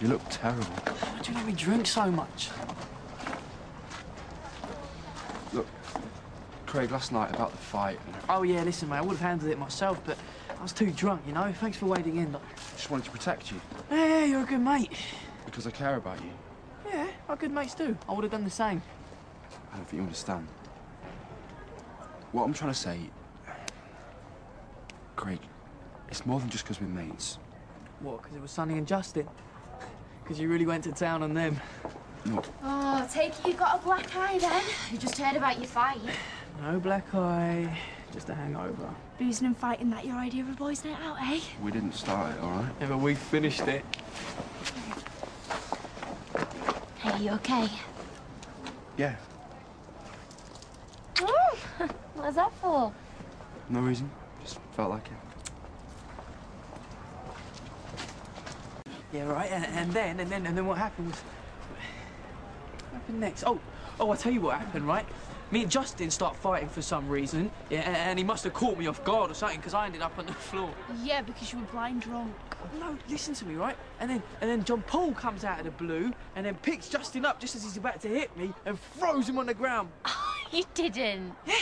You look terrible. Why do you let me drink so much? Look, Craig, last night about the fight, and Oh, yeah, listen, mate, I would have handled it myself, but I was too drunk, you know? Thanks for wading in. I just wanted to protect you Yeah, yeah, you're a good mate. because I care about you. Yeah, our good mates do. I would have done the same. I don't think you understand. What I'm trying to say, Craig, it's more than just because we're mates. What, because it was Sonny and Justin? Because you really went to town on them. No, Oh, take it you got a black eye then. You just heard about your fight. No black eye, just a hangover. Boozing and fighting, that your idea of a boys' night out, eh? we didn't start it, all right? Yeah, but we finished it. Hey, you okay? Yeah, Oh, what's that for? no reason. Just felt like it. Yeah, right, and, and then, and then, and then what happened was... What happened next? Oh, oh, I'll tell you what happened, right? Me and Justin start fighting for some reason, yeah, and, and he must have caught me off guard or something, because I ended up on the floor. Yeah, because you were blind drunk. No, listen to me, right? And then, and then John Paul comes out of the blue, and then picks Justin up just as he's about to hit me, and throws him on the ground. You didn't. Yeah,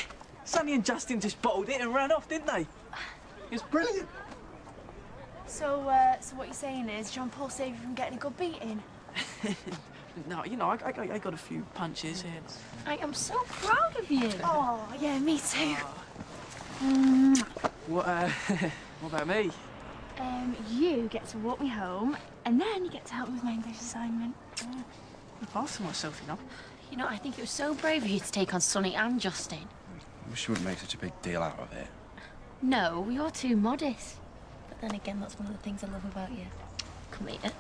Sonny and Justin just bottled it and ran off, didn't they? It's brilliant. So, uh, so what you're saying is John Paul saved you from getting a good beating? No, you know, I, I, I got a few punches here. I am so proud of you. Oh, yeah, me too. What, uh, what about me? Um, you get to walk me home, and then you get to help me with my English assignment. I'm past myself, you know. You know, I think it was so brave of you to take on Sonny and Justin. I wish you wouldn't make such a big deal out of it. No, you're too modest. But then again, that's one of the things I love about you. Come here.